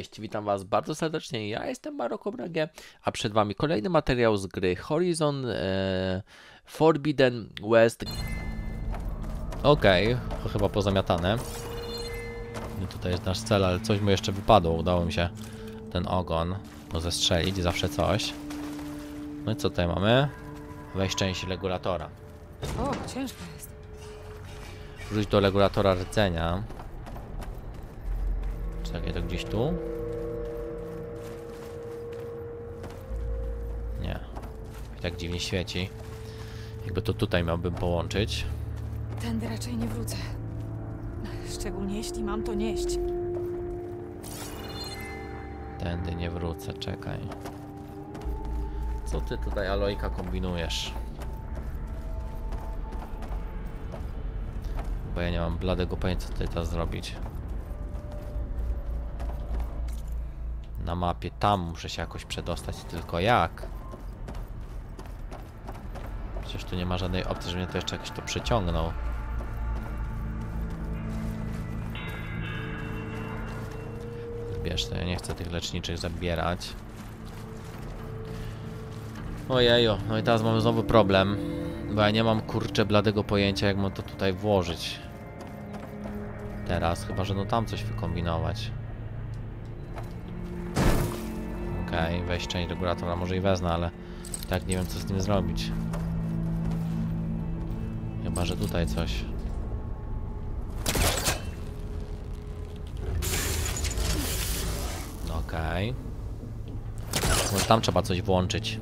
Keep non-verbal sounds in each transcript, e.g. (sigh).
Cześć, witam Was bardzo serdecznie. Ja jestem Maroko Brage, a przed Wami kolejny materiał z gry Horizon e, Forbidden West. Okej, to chyba pozamiatane. I tutaj jest nasz cel, ale coś mu jeszcze wypadło. Udało mi się ten ogon zestrzelić, zawsze coś. No i co tutaj mamy? Weź część regulatora. O, ciężka jest. Wróć do regulatora rdzenia. Czekaj, to gdzieś tu? Nie. I tak dziwnie świeci. Jakby to tutaj miałbym połączyć. Tędy raczej nie wrócę. Szczególnie jeśli mam to nieść. Tędy nie wrócę, czekaj. Co ty tutaj, Alojka, kombinujesz? Bo ja nie mam bladego pojęcia, co tutaj teraz zrobić. Na mapie tam muszę się jakoś przedostać, tylko jak? Przecież tu nie ma żadnej opcji, że mnie to jeszcze jakoś to przyciągnął. Wiesz, to ja nie chcę tych leczniczych zabierać. Ojejo, no i teraz mamy znowu problem. Bo ja nie mam kurczę bladego pojęcia, jak mam to tutaj włożyć. Teraz, chyba że no tam coś wykombinować. Okay, weź część regulatora, może i wezmę, ale tak nie wiem co z nim zrobić. Chyba, że tutaj coś. Okej. Może tam trzeba coś włączyć.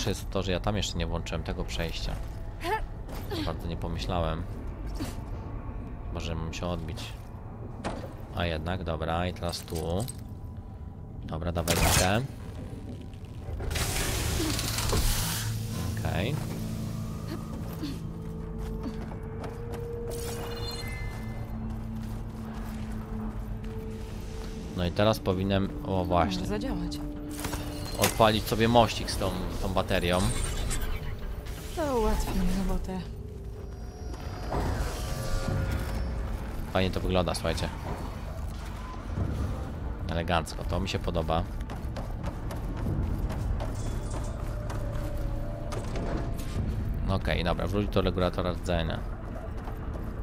To. Gorsze jest to, że ja tam jeszcze nie włączyłem tego przejścia. Bardzo nie pomyślałem. Może mam się odbić. A jednak, dobra, i teraz tu. Dobra, dawaj rękę. Okej. No i teraz powinienem, o właśnie, zadziałać. Odpalić sobie mościk z tą, tą baterią. To ułatwi mi robotę. Fajnie to wygląda, słuchajcie. Elegancko, to mi się podoba. Okej, dobra, wróć do regulatora rdzenia.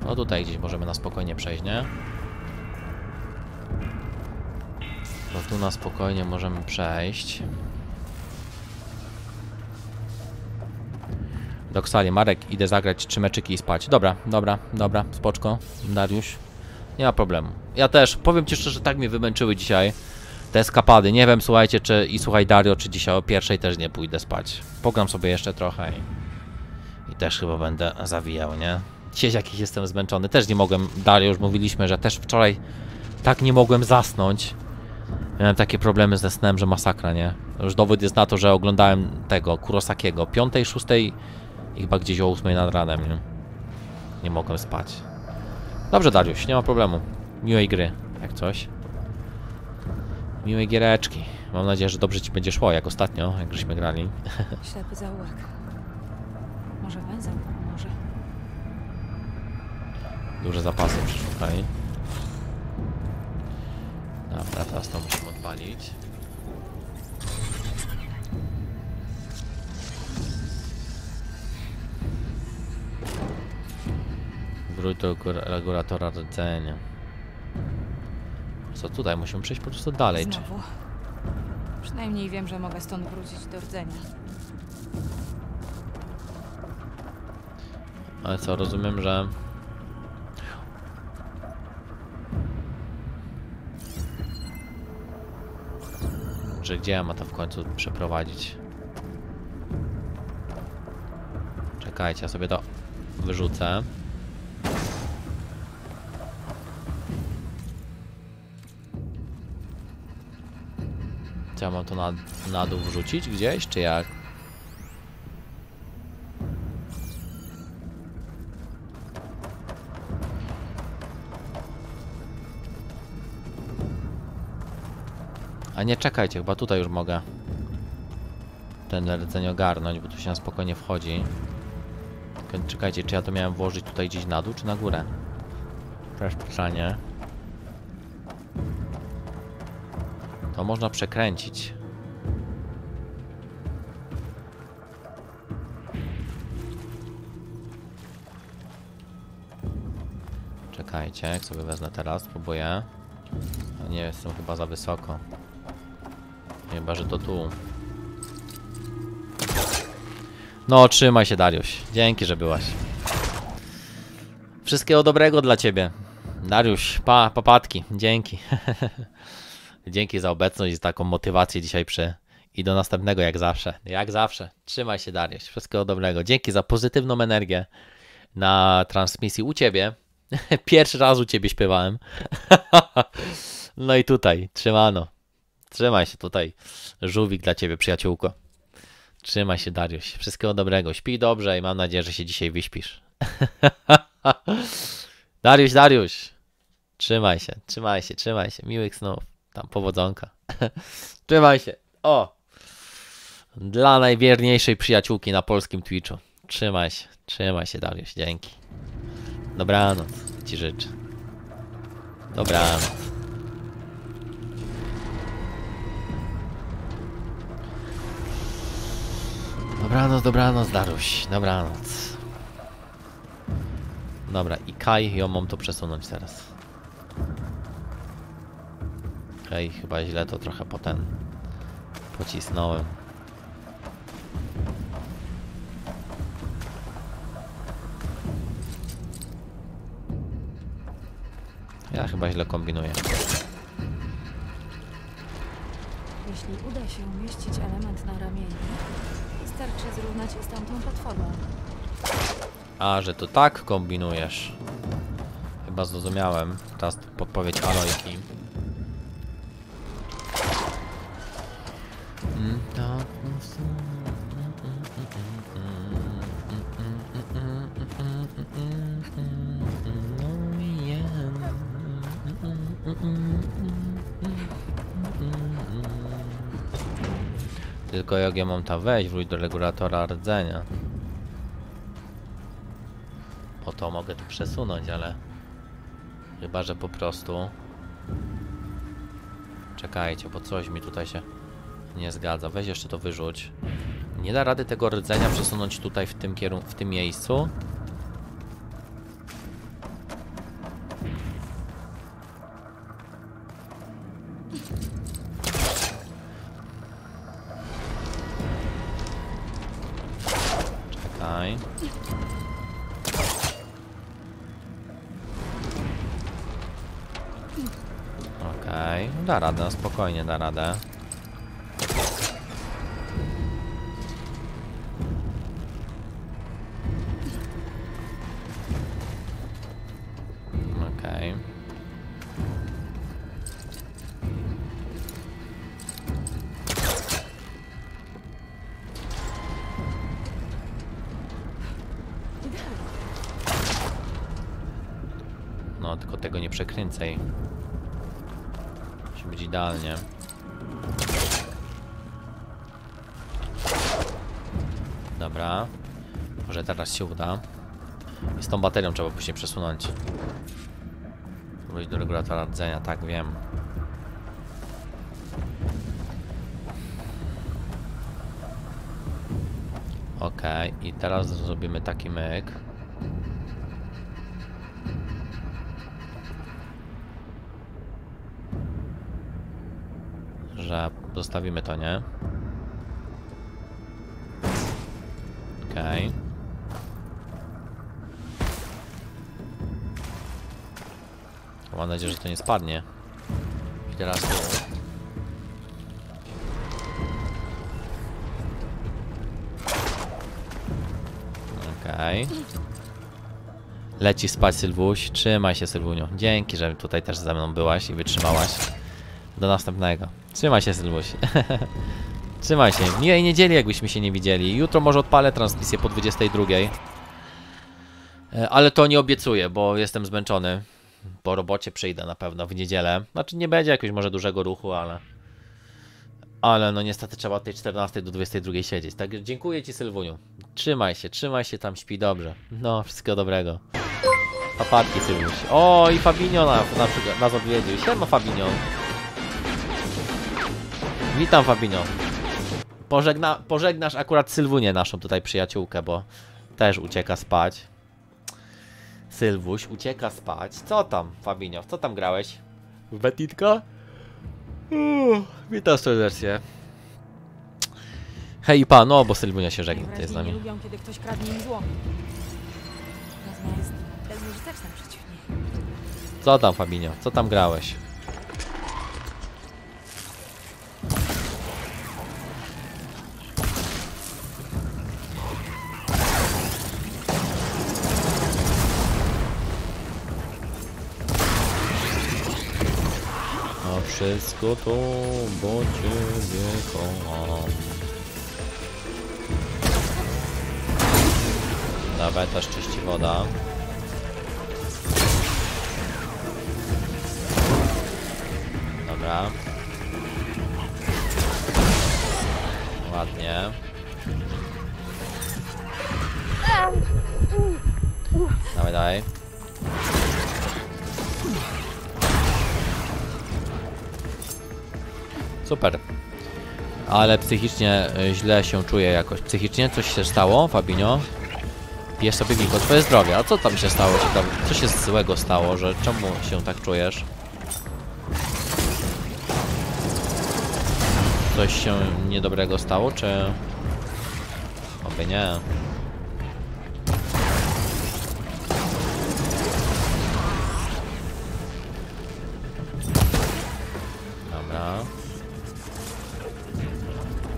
No tutaj gdzieś możemy na spokojnie przejść, nie? No tu na spokojnie możemy przejść. Doksali, Marek, idę zagrać trzy meczyki i spać. Dobra, dobra, dobra, spoczko, Dariusz. Nie ma problemu. Ja też, powiem Ci szczerze, tak mnie wymęczyły dzisiaj te eskapady. Nie wiem, słuchajcie, czy i słuchaj Dario, czy dzisiaj o pierwszej też nie pójdę spać. Pogram sobie jeszcze trochę i, i też chyba będę zawijał, nie? Dzisiaj jakiś jestem zmęczony. Też nie mogłem, Dario, już mówiliśmy, że też wczoraj tak nie mogłem zasnąć. Miałem takie problemy ze snem, że masakra, nie? Już dowód jest na to, że oglądałem tego Kurosakiego. Piątej, szóstej i chyba gdzieś o 8 nad ranem, nie? Nie mogłem spać. Dobrze, Dariusz, nie ma problemu. Miłej gry, jak coś. Miłej giereczki. Mam nadzieję, że dobrze ci będzie szło, jak ostatnio, jak żeśmy grali. (laughs) Ślepy zaułek. Może węzeł może. Duże zapasy przeszukaj. Dobra, teraz to musimy odpalić. Wróć do regulatora rdzenia. Co tutaj? Musimy przejść po prostu dalej. Czy... Znowu. Przynajmniej wiem, że mogę stąd wrócić do rdzenia. Ale co, rozumiem, że... Że gdzie ja ma to w końcu przeprowadzić? Czekajcie, ja sobie to wyrzucę. Mam to na, na dół wrzucić gdzieś, czy jak? A nie, czekajcie, chyba tutaj już mogę ten rdzeń ogarnąć, bo tu się na spokojnie wchodzi. Czekajcie, czy ja to miałem włożyć tutaj gdzieś na dół, czy na górę? Też To można przekręcić. Czekajcie, jak sobie wezmę teraz, spróbuję. No nie, jestem chyba za wysoko. Chyba, że to tu. No, trzymaj się, Dariusz. Dzięki, że byłaś. Wszystkiego dobrego dla ciebie. Dariusz, pa, papatki. Dzięki. (laughs) Dzięki za obecność i za taką motywację dzisiaj przy... I do następnego jak zawsze. Jak zawsze. Trzymaj się, Dariusz. Wszystkiego dobrego. Dzięki za pozytywną energię na transmisji u ciebie. (laughs) Pierwszy raz u ciebie śpiewałem. (laughs) no i tutaj, trzymano. Trzymaj się tutaj. Żółwik dla ciebie, przyjaciółko. Trzymaj się, Dariusz. Wszystkiego dobrego. Śpij dobrze i mam nadzieję, że się dzisiaj wyśpisz. (laughs) Dariusz, Dariusz. Trzymaj się, trzymaj się, trzymaj się. Miłych snów. Tam powodzonka. (laughs) trzymaj się. O! Dla najwierniejszej przyjaciółki na polskim Twitchu. Trzymaj się, trzymaj się, Dariusz. Dzięki. Dobranoc ci życzę. Dobranoc. Dobranoc, dobranoc, Daruś. Dobranoc. Dobra, i Kaj, ją mam to przesunąć teraz. Hej, chyba źle to trochę potem pocisnąłem. Ja chyba źle kombinuję. Jeśli uda się umieścić element na ramieniu, wystarczy zrównać je z tamtą platformą. A, że to tak kombinujesz. Chyba zrozumiałem. Teraz podpowiedź Alojki. Tylko jak ja mam tam wejść, wrócić do regulatora rdzenia. Po to mogę tu przesunąć, ale... Chyba, że po prostu... Czekajcie, bo coś mi tutaj się nie zgadza. Weź jeszcze to wyrzuć. Nie da rady tego rdzenia przesunąć tutaj w tym kierunku, w tym miejscu. No spokojnie da radę. Okej. No, tylko tego nie przekręcaj. Idealnie. Dobra. Może teraz się uda. I z tą baterią trzeba później przesunąć. Wrócić do regulatora rdzenia, tak wiem. Okej, i teraz zrobimy taki myk. Także zostawimy to, nie? Okej. Mam nadzieję, że to nie spadnie. I teraz tu. Okej. Leci spać Sylwuś. Trzymaj się Sylwunio. Dzięki, że tutaj też ze mną byłaś i wytrzymałaś. Do następnego. Trzymaj się Sylwuś. (laughs) Trzymaj się. Miłej niedzieli, jakbyśmy się nie widzieli. Jutro może odpalę transmisję po 22. E, Ale to nie obiecuję, bo jestem zmęczony. Po robocie przyjdę na pewno w niedzielę. Znaczy nie będzie jakiegoś może dużego ruchu, ale... Ale no niestety trzeba od tej 14 do 22 siedzieć. Także dziękuję Ci Sylwuniu. Trzymaj się, trzymaj się tam, śpi dobrze. No, wszystkiego dobrego. Papatki Sylwuś. O, i Fabinio na, na nas odwiedził. Siema Fabinio. Witam Fabinio. Pożegna, pożegnasz akurat Sylwunię naszą tutaj przyjaciółkę, bo też ucieka spać. Sylwuś ucieka spać. Co tam, Fabinio? Co tam grałeś? W Betitka? Uuu, witam serdecznie. Hej pan, no bo Sylwunia się żegna tutaj z Najwyraźniej nie nami. lubią, kiedy ktoś kradnie im złomy. Plazma jest bezużyteczna przeciw niej. Co tam Fabinio? Co tam grałeś? Wszystko to, bo Ciebie kocham. Dawaj, też czyści woda. Dobra. Ładnie. Dawaj, dawaj. Super. Ale psychicznie y, źle się czuję jakoś. Psychicznie coś się stało, Fabinio? Pijesz sobie winko, twoje zdrowie. A co tam się stało? Co się złego stało, że czemu się tak czujesz? Coś się niedobrego stało, czy... Oby nie.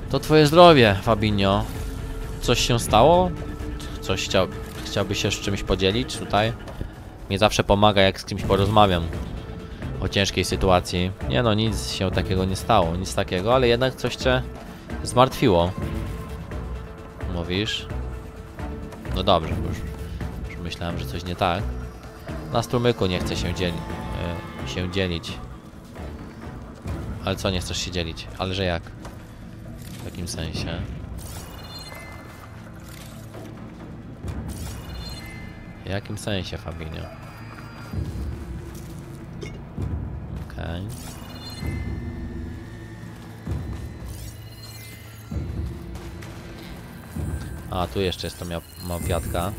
To twoje zdrowie, Fabinio. Coś się stało? Coś chciał, chciałbyś się z czymś podzielić tutaj? Mnie zawsze pomaga, jak z kimś porozmawiam o ciężkiej sytuacji. Nie no, nic się takiego nie stało, nic takiego, ale jednak coś cię zmartwiło. Mówisz? No dobrze, już, już myślałem, że coś nie tak. Na strumyku nie chcę się, dzieli, e, się dzielić. Ale co, nie chcesz się dzielić? Ale że jak? W jakim sensie? W jakim sensie, Fabinio? Okej. A, tu jeszcze jest to małpiatka.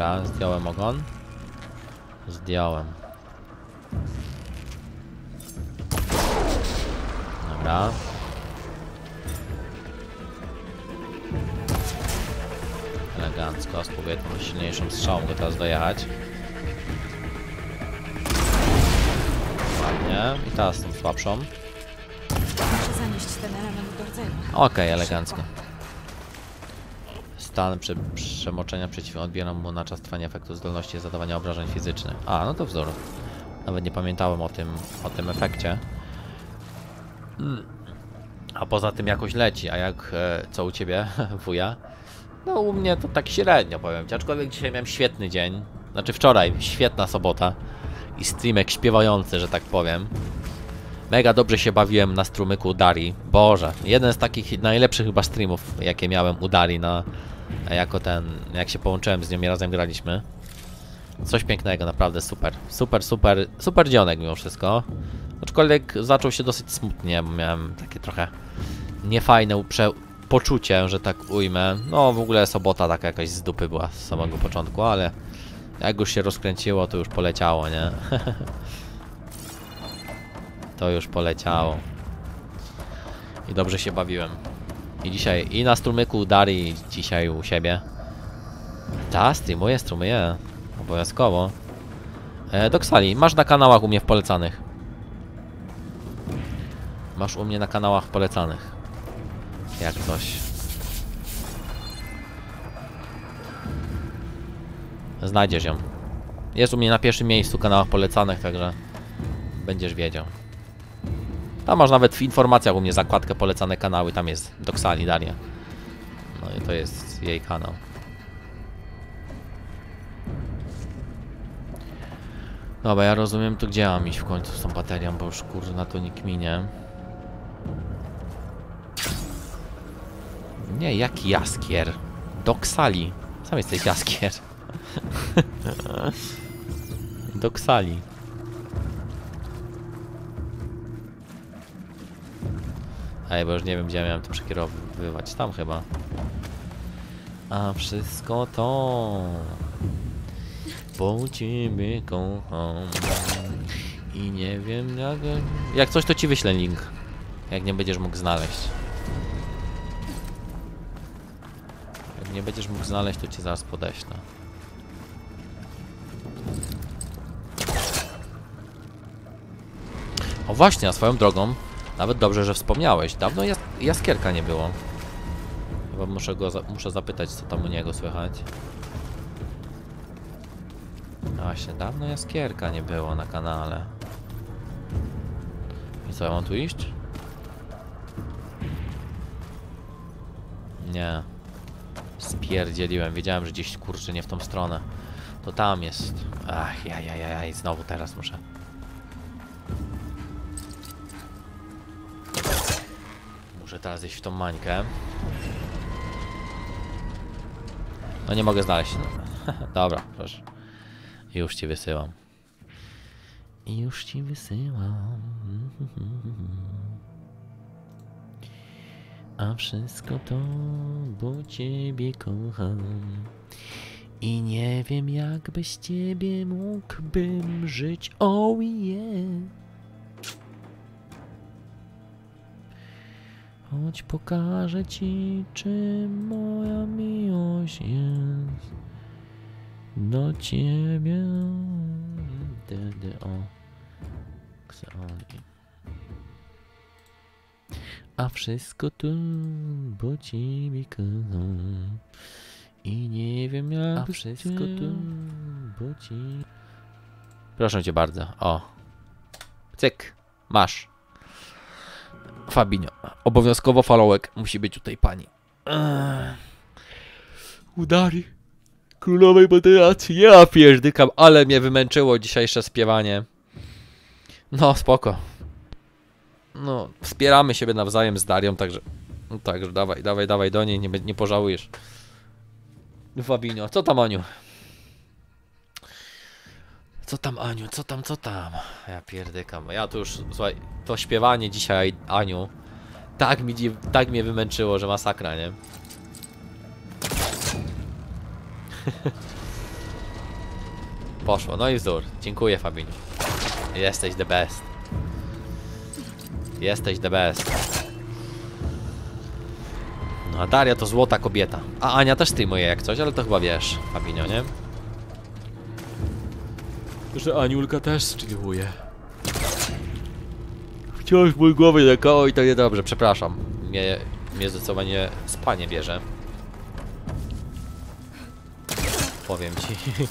Dobra, zdjąłem ogon. Zdjąłem. Dobra. Elegancko, spróbuję tą silniejszą strzałą go teraz dojechać. Ładnie. I teraz tą słabszą. Muszę zanieść ten element do rdzenia. Okej, elegancko. Stan prze przemoczenia przeciwko odbieram mu na czas trwania efektu zdolności zadawania obrażeń fizycznych. A, no to wzór. Nawet nie pamiętałem o tym, o tym efekcie. A poza tym jakoś leci, a jak e, co u ciebie, (laughs) wuja? No u mnie to tak średnio powiem ci, aczkolwiek dzisiaj miałem świetny dzień. Znaczy wczoraj, świetna sobota. I streamek śpiewający, że tak powiem. Mega dobrze się bawiłem na strumyku Dari. Boże, jeden z takich najlepszych chyba streamów, jakie miałem u Dari na... Jako ten, jak się połączyłem z nią i razem graliśmy. Coś pięknego, naprawdę super. Super, super, super dzionek mimo wszystko. Aczkolwiek zaczął się dosyć smutnie, bo miałem takie trochę niefajne poczucie, że tak ujmę. No w ogóle sobota taka jakaś z dupy była z samego początku, ale jak już się rozkręciło, to już poleciało, nie? (laughs) to już poleciało. I dobrze się bawiłem. I dzisiaj i na strumyku Dari, i dzisiaj u siebie. Ta, streamuję, streamuję. Obowiązkowo. E, Doksali, masz na kanałach u mnie w polecanych. Masz u mnie na kanałach polecanych. Jak coś. Znajdziesz ją. Jest u mnie na pierwszym miejscu kanałach polecanych, także będziesz wiedział. Tam masz nawet w informacjach u mnie zakładkę polecane kanały, tam jest Doksali Daria. No i to jest jej kanał. Dobra, ja rozumiem to gdzie mam iść w końcu z tą baterią, bo już kurna to nie kminie. Nie, jaki jaskier? Doksali. Sam jesteś jaskier. (laughs) Doksali. Ej, bo już nie wiem gdzie miałem to przekierowywać. Tam chyba. A wszystko to bo ciebie kocham i nie wiem jak... Jak coś to ci wyślę link. Jak nie będziesz mógł znaleźć. Jak nie będziesz mógł znaleźć, to ci zaraz podeślę. O właśnie, a swoją drogą, nawet dobrze, że wspomniałeś. Dawno jas jaskierka nie było. Chyba muszę go za muszę zapytać, co tam u niego słychać. Właśnie, dawno jaskierka nie było na kanale. I co, ja mam tu iść? Nie. Spierdzieliłem, wiedziałem, że gdzieś kurczę nie w tą stronę. To tam jest. Ach, ja, ja, ja, ja, i znowu teraz muszę. Teraz iść w tą mańkę. No nie mogę znaleźć. (laughs) Dobra, proszę. Już ci wysyłam. Już ci wysyłam. A wszystko to, bo ciebie kocham. I nie wiem, jak bez ciebie mógłbym żyć. Oh yeah. Chodź pokażę ci, czym moja miłość jest. Do ciebie. DDO. A wszystko tu, bo ciebie kocham. I nie wiem jak A wszystko tu, bo ci... Proszę cię bardzo. O. Cyk. Masz. Fabinio. Obowiązkowo followek musi być u tej pani. Ech. Udari. Królowej moderacji. Ja pierdykam, ale mnie wymęczyło dzisiejsze śpiewanie. No, spoko. No, wspieramy siebie nawzajem z Darią, także... No, także dawaj, dawaj, dawaj do niej, nie, nie pożałujesz. Fabinio, co tam Aniu? Co tam Aniu, co tam, co tam? Ja pierdykam, ja tu już, słuchaj, to śpiewanie dzisiaj Aniu, tak, mi, tak mnie wymęczyło, że masakra, nie? (laughs) Poszło, no i wzór. Dziękuję Fabiniu. Jesteś the best. Jesteś the best. No a Daria to złota kobieta. A Ania też streamuje jak coś, ale to chyba wiesz, Fabinio, nie? Że Aniulka też streamuje. Wciąż mój głowy na koło i to niedobrze, przepraszam. Mnie, mnie zdecydowanie spanie bierze. Powiem ci. (laughs)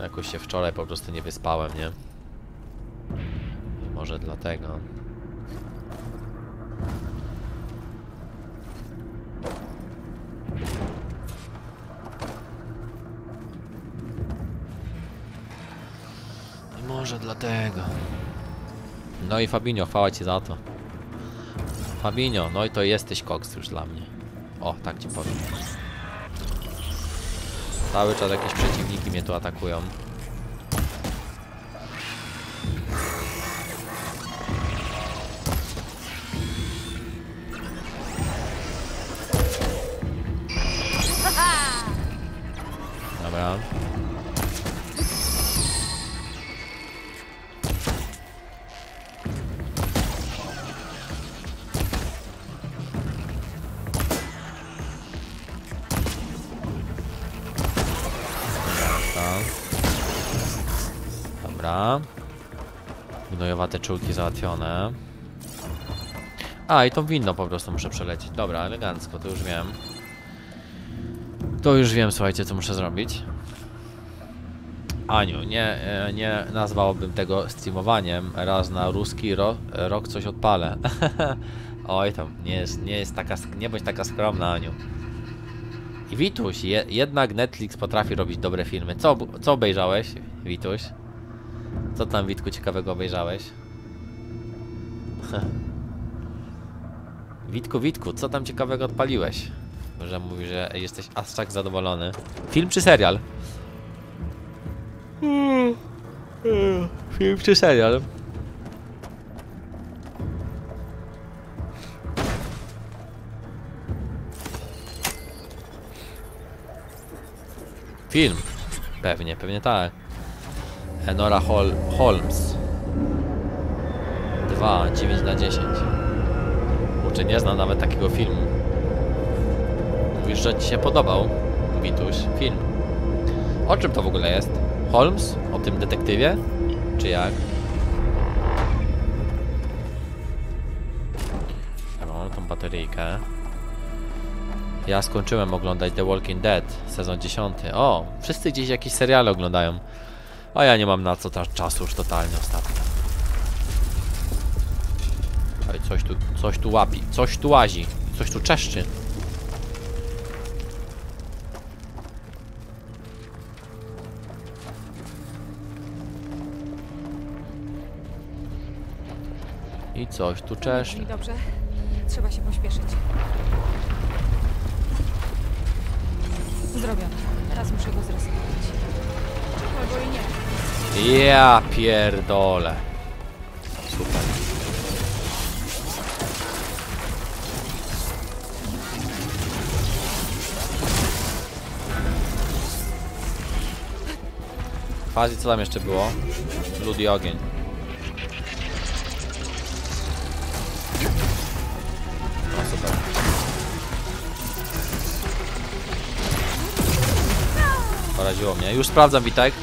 Jakoś się wczoraj po prostu nie wyspałem, nie? Może dlatego. dlatego. No i Fabinio, chwała ci za to. Fabinio, no i to jesteś koks już dla mnie. O, tak ci powiem. Cały czas jakieś przeciwniki mnie tu atakują. Dobra. Gnojowate czulki załatwione. A, i to winno po prostu muszę przelecieć. Dobra, elegancko, to już wiem. To już wiem, słuchajcie, co muszę zrobić. Aniu, nie, e, nie nazwałbym tego streamowaniem. Raz na ruski ro, rok coś odpalę. (laughs) Oj tam, nie jest, nie jest taka, nie bądź taka skromna, Aniu. I Wituś, je, jednak Netflix potrafi robić dobre filmy. Co, co obejrzałeś, Wituś? Co tam, Witku, ciekawego obejrzałeś? Witku, Witku, co tam ciekawego odpaliłeś? Że mówisz, że jesteś aż tak zadowolony. Film czy serial? Film czy serial? Film. Pewnie, pewnie tak. Enora Hol Holmes. 2, 9 na 10. Uczę, nie znam nawet takiego filmu. Mówisz, że ci się podobał, Wituś, film. O czym to w ogóle jest? Holmes? O tym detektywie? Czy jak? Ja mam tą bateryjkę. Ja skończyłem oglądać The Walking Dead, sezon 10. O, wszyscy gdzieś jakieś seriale oglądają. A ja nie mam na co czasu już totalnie ostatnio. Coś tu, coś tu łapi, coś tu łazi, coś tu czeszczy. I coś tu czeszczy. Dobrze. Trzeba się pośpieszyć. Zrobione. Teraz muszę go zresetować. Albo i nie. Ja pierdolę. Fazi, co tam jeszcze było? Lud i ogień. No super. Poraziło mnie. Już sprawdzam, Witek.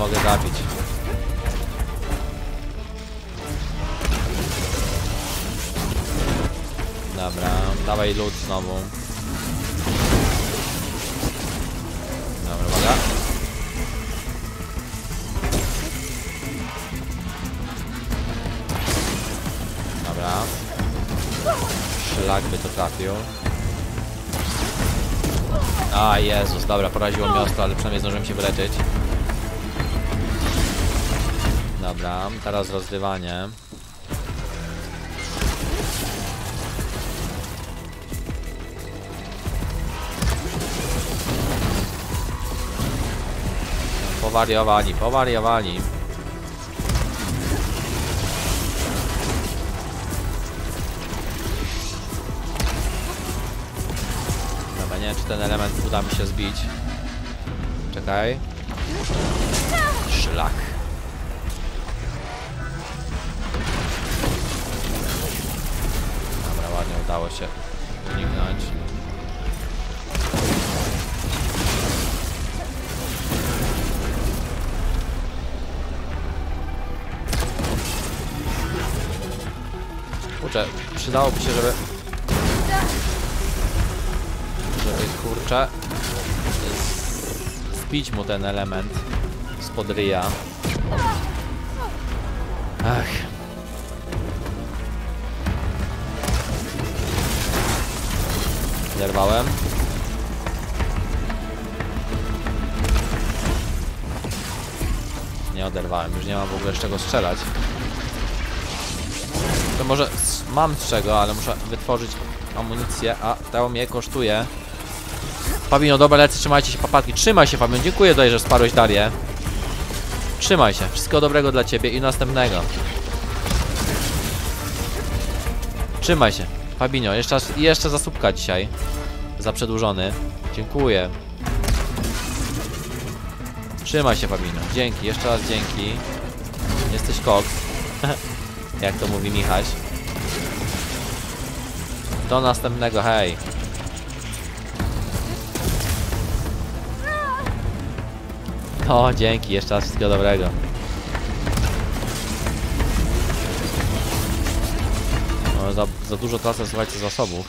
Mogę zabić. Dobra, dawaj lód znowu. Dobra, uwaga. Dobra. Szlak by to trafił. A Jezus, dobra, poraziło mnie ostro, ale przynajmniej zdążyłem się wyleczyć. Dobra, teraz rozrywanie. Powariowali, powariowali. Dobra, nie wiem czy ten element uda mi się zbić. Czekaj. Szlak. Się uniknąć. Kurczę, przydałoby się, żeby... Żeby, kurczę... Zbić mu ten element spod ryja. Ach. Zerwałem. Nie oderwałem, już nie mam w ogóle z czego strzelać. To może mam z czego, ale muszę wytworzyć amunicję, a to mnie kosztuje. Fabino, dobra, lecę, trzymajcie się, papatki. Trzymaj się, Fabino, dziękuję tutaj, że wsparłeś Darię. Trzymaj się, wszystkiego dobrego dla ciebie i następnego. Trzymaj się. Fabinio, jeszcze, jeszcze zasupka dzisiaj. Za przedłużony. Dziękuję. Trzymaj się, Fabinio. Dzięki, jeszcze raz dzięki. Jesteś koks. (laughs) Jak to mówi Michaś. Do następnego, hej. O, dzięki, jeszcze raz wszystkiego dobrego. Za, dużo tracę, słuchajcie, zasobów.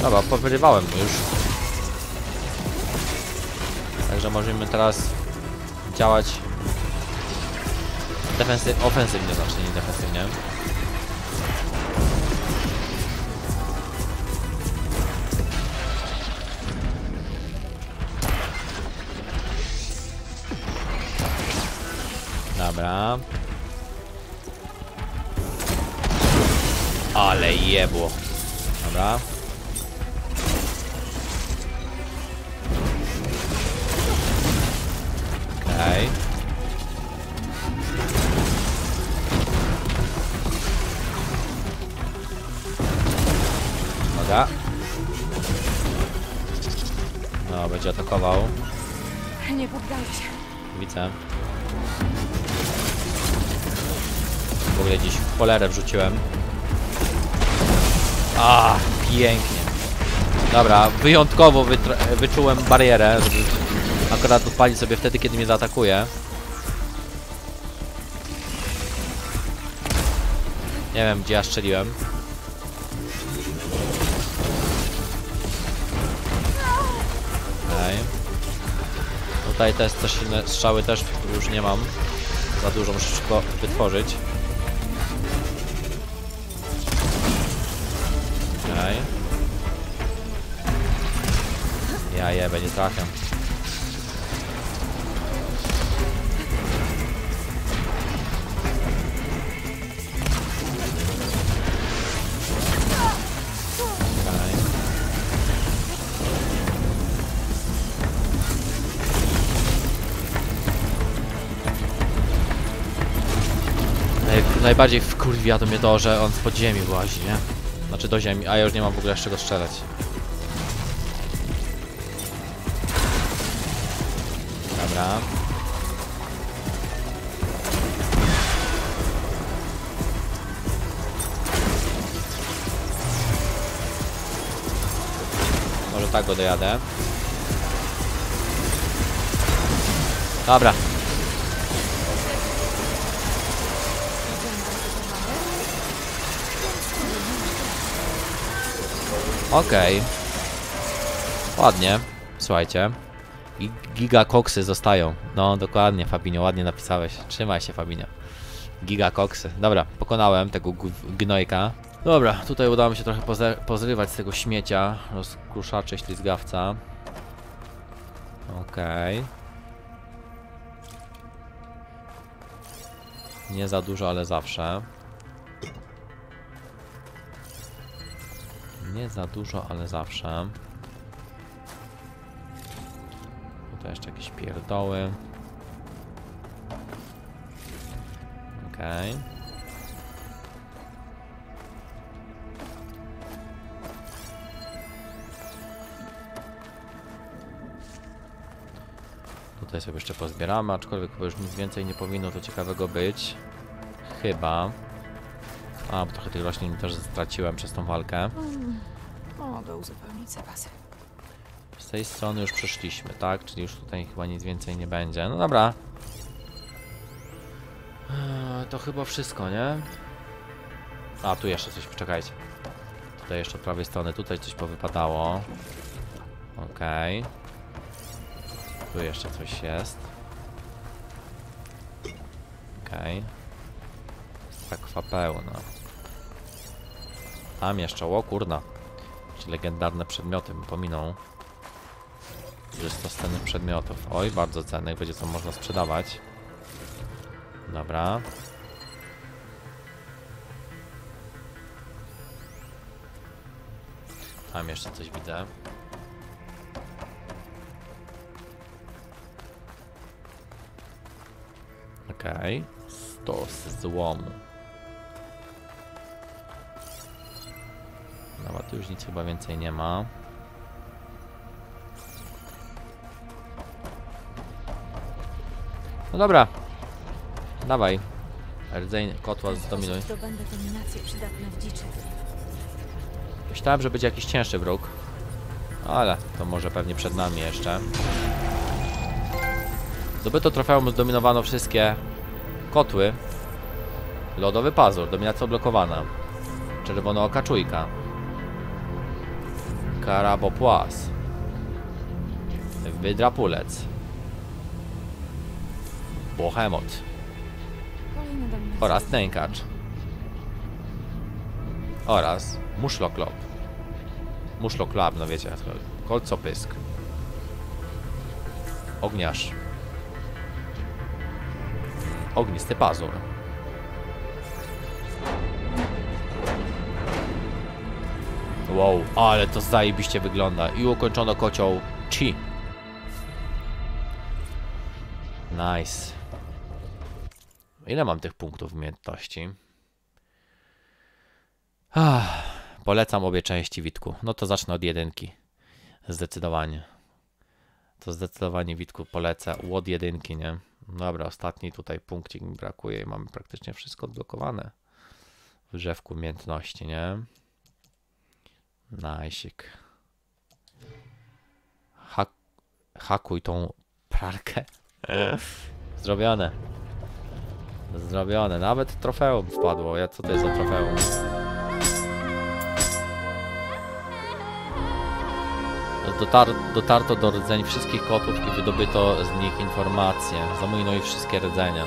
Dobra, powyrywałem już. Także możemy teraz działać defensy ofensywnie, znaczy nie defensywnie. Dobra. Ale jebło. Dobra. Okej. Uwaga. No, będzie atakował. Nie poddaję się. Widzę. W ogóle polerę wrzuciłem. A, pięknie. Dobra, wyjątkowo wyczułem barierę, żeby akurat odpalić sobie wtedy, kiedy mnie zaatakuje. Nie wiem, gdzie ja strzeliłem. Okej. Tutaj też coś inne strzały też już nie mam. Za dużo muszę szybko wytworzyć. Nie trafiam. Okej. Naj, najbardziej wkurwia to mnie to, że on spod ziemi włazi, nie? Znaczy do ziemi, a ja już nie mam w ogóle z czego strzelać. Dobra. Może tak go dojadę. Dobra. Okej. Ładnie. Słuchajcie. I gigakoksy zostają. No, dokładnie, Fabinio, ładnie napisałeś. Trzymaj się, Fabinio. Gigakoksy. Dobra, pokonałem tego gnojka. Dobra, tutaj udało mi się trochę pozrywać z tego śmiecia. Rozkruszacze, ślizgawca. Okej. Nie za dużo, ale zawsze. Nie za dużo, ale zawsze. Tutaj jeszcze jakieś pierdoły. Okej. Tutaj sobie jeszcze pozbieramy, aczkolwiek już nic więcej nie powinno to ciekawego być. Chyba. A, bo trochę tych roślin też straciłem przez tą walkę. Mogę uzupełnić zapasy. Z tej strony już przeszliśmy, tak? Czyli już tutaj chyba nic więcej nie będzie. No dobra. Eee, To chyba wszystko, nie? A, tu jeszcze coś, poczekajcie. Tutaj jeszcze od prawej strony, tutaj coś powypadało. Okej. Tu jeszcze coś jest. Okej. Takwa pełna. Tam jeszcze, o kurna. Czy legendarne przedmioty mi pominą. 300 sceny przedmiotów. Oj, bardzo cennych, będzie co można sprzedawać. Dobra. Tam jeszcze coś widzę. Okej. Stos złomu. Tu już nic chyba więcej nie ma. No dobra. Dawaj. Rdzeń kotła zdominuj. Myślałem, że będzie jakiś cięższy wróg. Ale to może pewnie przed nami jeszcze. Zdobyto trofeum, zdominowano wszystkie kotły. Lodowy pazur, dominacja odblokowana. Czerwona oka czujka. Karabopłas. Wydrapulec. Bohemot. Oraz nękacz. Oraz muszloklop. Muszloklap, no wiecie, kolcopysk. Ogniarz. Ognisty pazur. Wow, ale to zajebiście wygląda. I ukończono kocioł Chi. Nice. Ile mam tych punktów umiejętności? Ach, polecam obie części Witku. No to zacznę od jedynki. Zdecydowanie. To zdecydowanie Witku polecę od jedynki, nie? Dobra, ostatni tutaj punkcik mi brakuje i mamy praktycznie wszystko odblokowane. W drzewku umiejętności, nie? Najsik. Hak hakuj tą pralkę. (laughs) Zrobione. Zrobione. Nawet trofeum spadło. Ja co to jest za trofeum? Dotar dotarto do rdzeń wszystkich kotów i wydobyto z nich informacje. Zamójno i wszystkie rdzenia.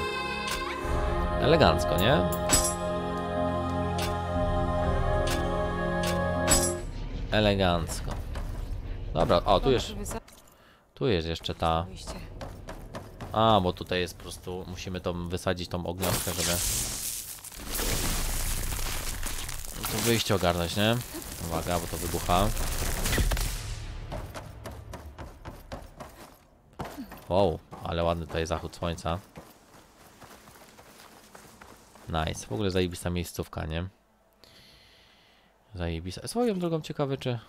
Elegancko, nie? Elegancko. Dobra, o tu jest, tu jest jeszcze ta. A, bo tutaj jest po prostu, musimy tą wysadzić tą ognionkę, żeby to wyjście ogarnąć, nie? Uwaga, bo to wybucha. Wow, ale ładny tutaj zachód słońca. Nice, w ogóle zajebista miejscówka, nie? Zajebista. Swoją drogą ciekawy, czy...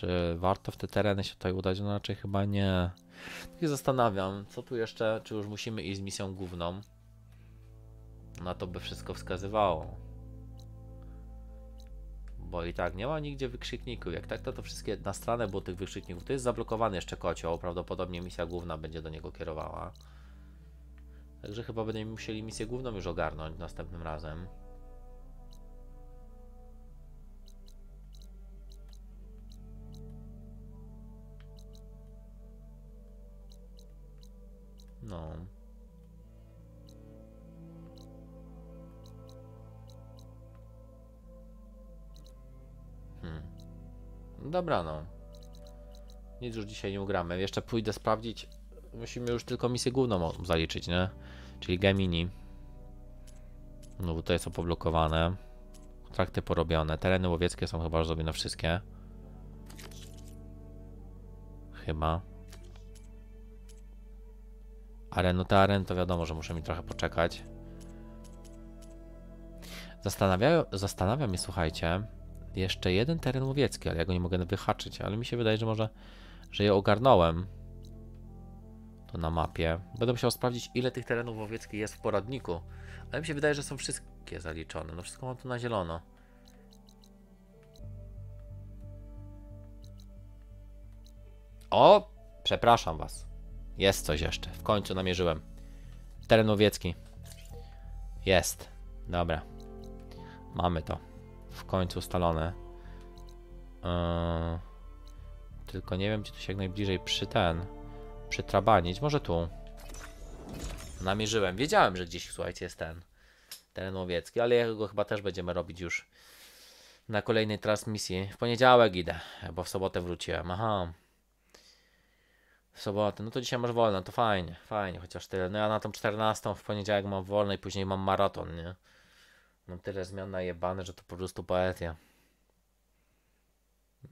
Czy warto w te tereny się tutaj udać? No raczej chyba nie. Tak się zastanawiam, co tu jeszcze, czy już musimy iść z misją główną? Na to by wszystko wskazywało. Bo i tak nie ma nigdzie wykrzykników. Jak tak, to to wszystkie na stronę było tych wykrzykników. To jest zablokowany jeszcze kocioł. Prawdopodobnie misja główna będzie do niego kierowała. Także chyba będziemy musieli misję główną już ogarnąć następnym razem. No. Hmm. Dobra, no. Nic już dzisiaj nie ugramy. Jeszcze pójdę sprawdzić. Musimy już tylko misję główną zaliczyć, nie? Czyli Gemini. No bo to jest poblokowane. Kontrakty porobione. Tereny łowieckie są chyba już zrobione wszystkie. Chyba. Aren, no te aren to wiadomo, że muszę mi trochę poczekać. Zastanawiają, zastanawia mnie, słuchajcie, jeszcze jeden teren łowiecki, ale ja go nie mogę wyhaczyć, ale mi się wydaje, że może, że je ogarnąłem. To na mapie. Będę musiał sprawdzić, ile tych terenów łowieckich jest w poradniku. Ale mi się wydaje, że są wszystkie zaliczone. No wszystko mam tu na zielono. O! Przepraszam was. Jest coś jeszcze. W końcu namierzyłem. Teren łowiecki. Jest. Dobra. Mamy to. W końcu ustalone. Yy, tylko nie wiem, gdzie tu się jak najbliżej przy ten. Przytrabanić. Może tu. Namierzyłem. Wiedziałem, że gdzieś, słuchajcie, jest ten. Teren łowiecki, ale jego chyba też będziemy robić już na kolejnej transmisji. W poniedziałek idę, bo w sobotę wróciłem. Aha. W sobotę, no to dzisiaj masz wolno, to fajnie, fajnie, chociaż tyle. No ja na tą 14 w poniedziałek mam wolno i później mam maraton, nie? Mam tyle zmian najebane, że to po prostu poezja.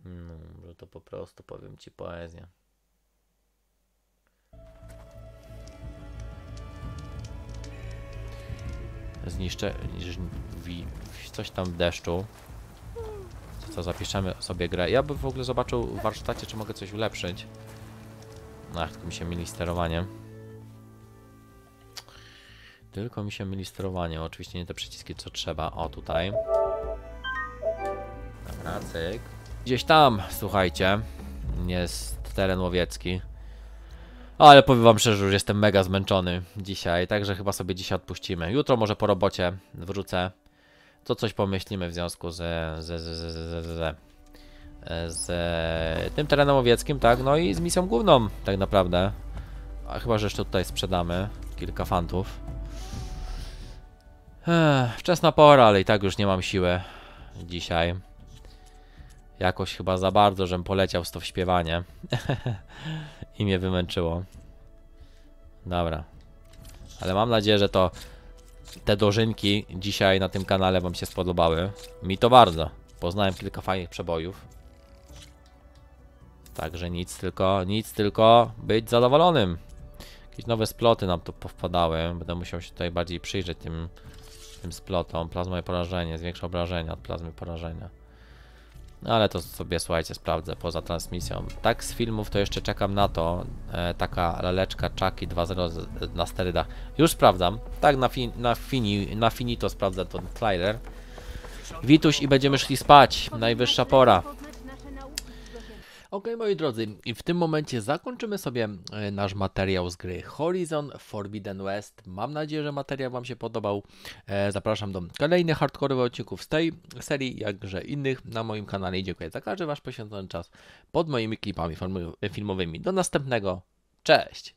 No, że to po prostu powiem ci poezja. Zniszczę coś tam w deszczu. Co zapiszemy sobie grę. Ja bym w ogóle zobaczył w warsztacie, czy mogę coś ulepszyć. Ach, tylko mi się myli sterowanie. Tylko mi się myli sterowanie. Oczywiście nie te przyciski, co trzeba. O, tutaj. Dobra, cyk. Gdzieś tam, słuchajcie, jest teren łowiecki. Ale powiem wam szczerze, już jestem mega zmęczony dzisiaj, także chyba sobie dzisiaj odpuścimy. Jutro może po robocie wrócę. To coś pomyślimy w związku ze, ze, ze, ze, ze, ze, z tym terenem łowieckim, tak? No i z misją główną, tak naprawdę. A chyba, że jeszcze tutaj sprzedamy kilka fantów. Ech, wczesna pora, ale i tak już nie mam siły dzisiaj. Jakoś chyba za bardzo, żem poleciał z to w śpiewanie. (laughs) I mnie wymęczyło. Dobra. Ale mam nadzieję, że to te dożynki dzisiaj na tym kanale Wam się spodobały. Mi to bardzo. Poznałem kilka fajnych przebojów. Także nic tylko, nic tylko być zadowolonym. Jakieś nowe sploty nam tu powpadały. Będę musiał się tutaj bardziej przyjrzeć tym, tym splotom. Plazmowe porażenie, zwiększa obrażenia od plazmy porażenia. No ale to sobie słuchajcie, sprawdzę poza transmisją. Tak z filmów to jeszcze czekam na to. E, taka laleczka Chucky 2.0 z- na sterydach. Już sprawdzam. Tak na, fi, na, fini, na finito sprawdzę ten trailer. Wituś i będziemy szli spać. Najwyższa pora. Ok, moi drodzy, i w tym momencie zakończymy sobie e, nasz materiał z gry Horizon Forbidden West. Mam nadzieję, że materiał Wam się podobał. E, zapraszam do kolejnych hardkorowych odcinków z tej serii, jakże innych na moim kanale. Dziękuję za każdy Wasz poświęcony czas pod moimi klipami filmowymi. Do następnego. Cześć!